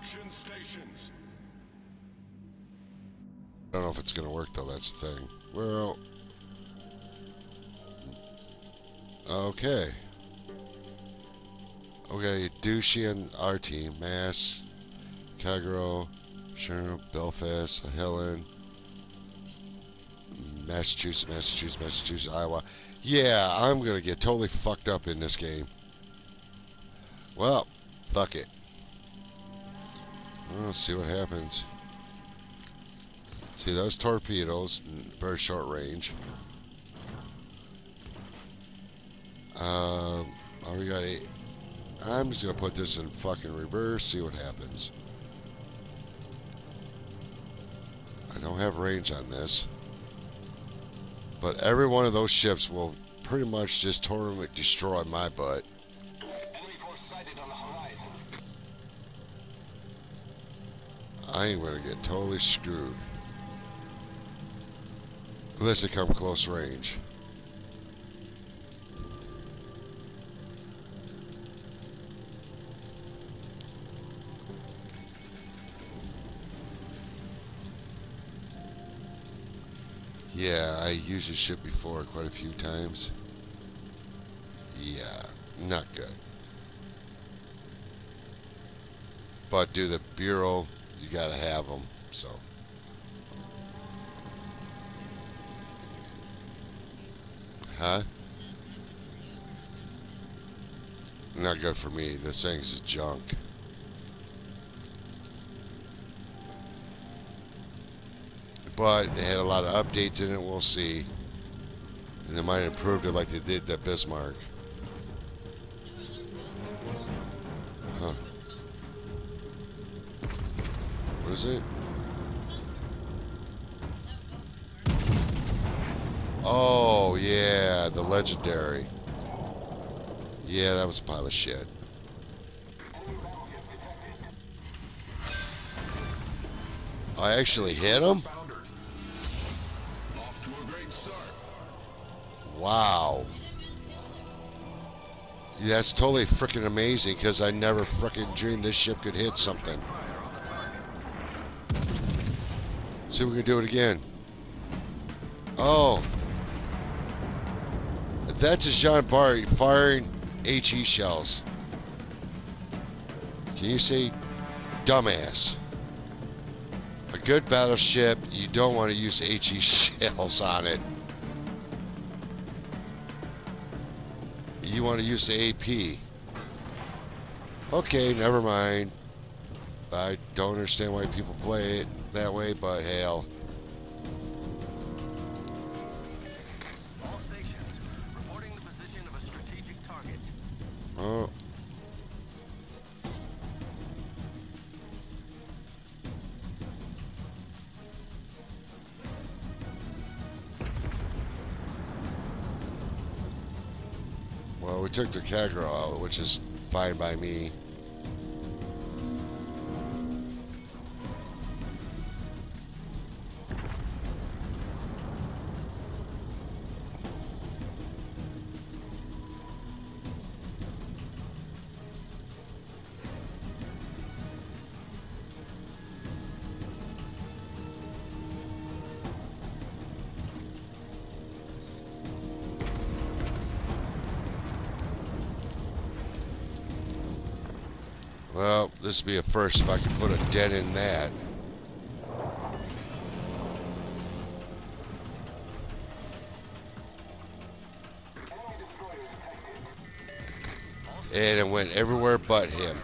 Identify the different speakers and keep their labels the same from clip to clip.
Speaker 1: Extraction stations.
Speaker 2: I don't know if it's gonna work though. That's the thing. Well, okay. Okay, Douchey and our team, Mass, Kagero, Sherman, Belfast, Helen, Massachusetts, Massachusetts, Massachusetts, Iowa. Yeah, I'm gonna get totally fucked up in this game. Well, fuck it. Let's see what happens. See those torpedoes, very short range. Um, oh, we got eight. I'm just gonna put this in fucking reverse, see what happens. I don't have range on this. But every one of those ships will pretty much just totally destroy my butt. I ain't gonna get totally screwed. Unless they come close range. Yeah, I used this ship before quite a few times. Yeah, not good. But do the Bureau, you gotta have them, so. Huh? Not good for me. This thing's junk. But they had a lot of updates in it, we'll see. And they might have improved it like they did the Bismarck. What is it? Oh, yeah, the legendary. Yeah, that was a pile of shit. I actually hit him? Wow. That's totally freaking amazing because I never freaking dreamed this ship could hit something. See if we can do it again. Oh. That's a Jean Bart firing HE shells. Can you say dumbass? A good battleship, you don't want to use HE shells on it. You want to use the AP. Okay, never mind. I don't understand why people play it that way, but hell.
Speaker 3: All stations reporting the position of a strategic target.
Speaker 2: Oh. Well, we took the Kagero out, which is fine by me. This would be a first if I could put a dent in that. And it went everywhere but him.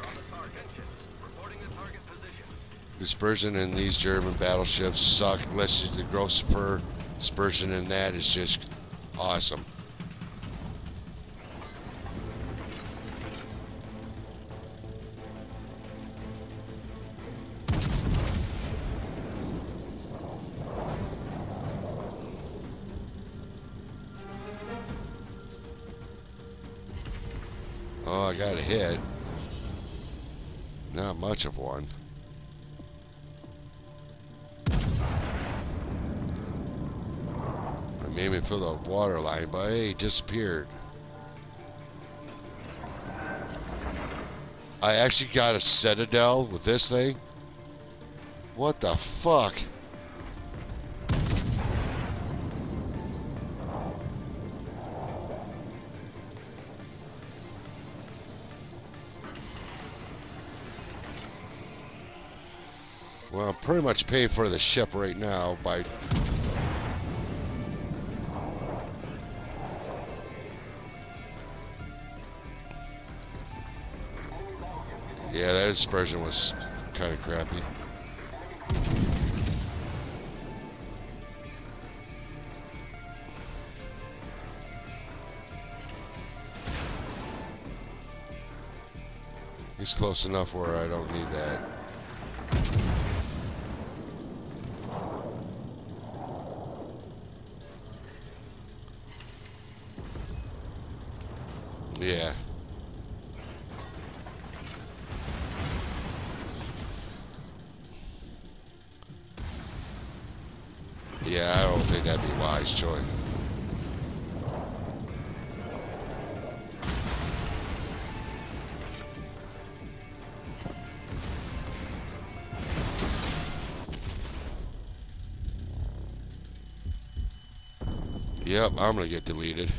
Speaker 2: Dispersion in these German battleships suck. It's the Grosser dispersion in that is just awesome. I got a hit. Not much of one. I made me feel the water line, but hey, it disappeared. I actually got a Citadel with this thing. What the fuck? Well, I'm pretty much paying for the ship right now by Yeah, that dispersion was kind of crappy. He's close enough where I don't need that. Yeah, I don't think that'd be a wise choice. Yep, I'm gonna get deleted.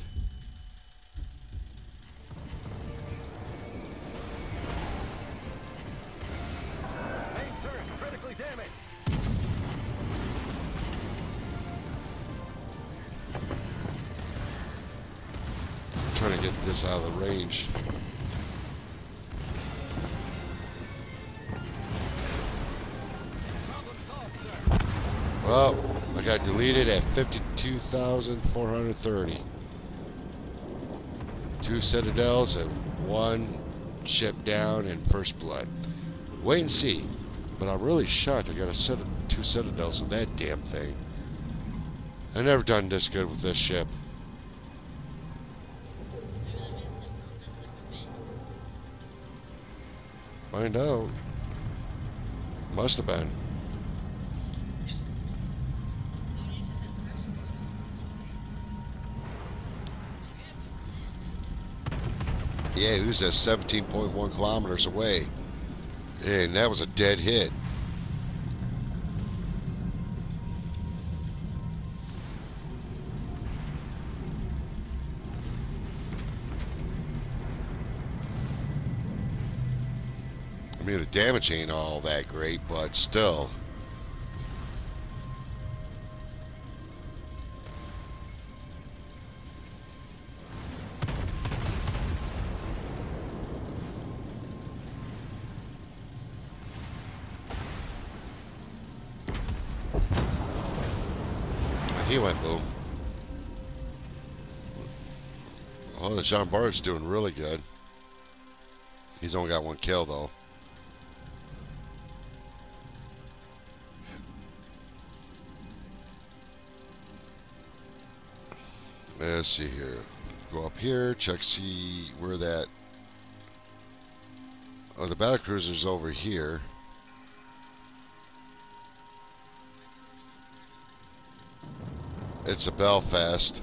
Speaker 2: Out of the range. Well, I got deleted at 52,430. Two Citadels and one ship down in First Blood. Wait and see. But I'm really shocked I got a set of two Citadels with that damn thing. i never done this good with this ship. Find out. Must have been. Yeah, he was at 17.1 kilometers away. And that was a dead hit. Mean, the damage ain't all that great, but still. He went boom. Oh, the Jean Bart's doing really good. He's only got one kill, though. Let's see here. Go up here, check, see where that. Oh, the battle cruiser's over here. It's a Belfast.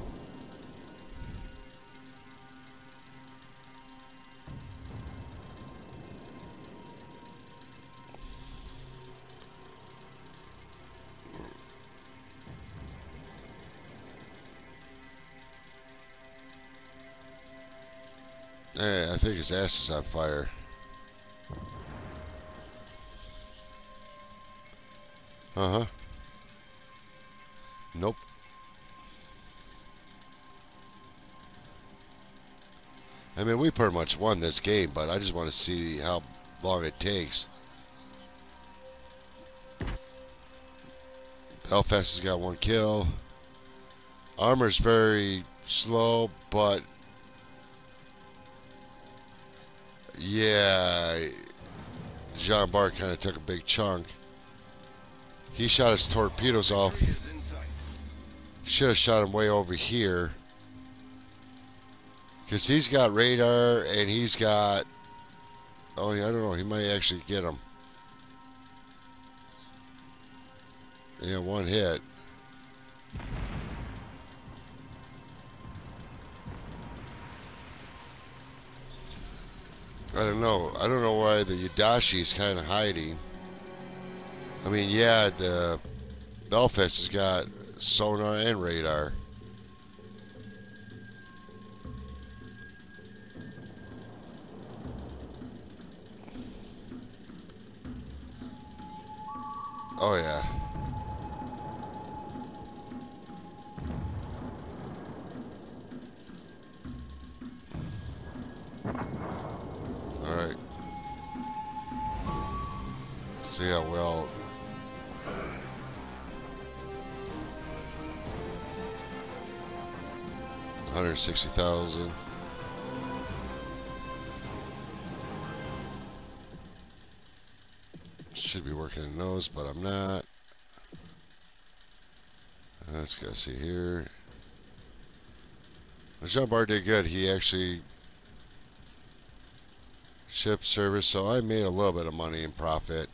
Speaker 2: Think his ass is on fire. Uh huh. Nope. I mean, we pretty much won this game, but I just want to see how long it takes. Belfast has got one kill. Armor's very slow, but yeah, Jean Bart kind of took a big chunk. He shot his torpedoes off. Should have shot him way over here. Because he's got radar and he's got. Oh, I don't know. He might actually get him. Yeah, one hit. I don't know. I don't know why the Yudachi is kind of hiding. I mean, yeah, the Belfast has got sonar and radar. Oh yeah. How well. Hundred sixty thousand. Should be working in those, but I'm not. Let's go see here. Jean Bart did good. He actually ship service, so I made a little bit of money in profit.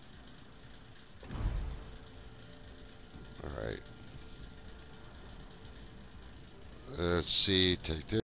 Speaker 2: Alright. Let's see, take this.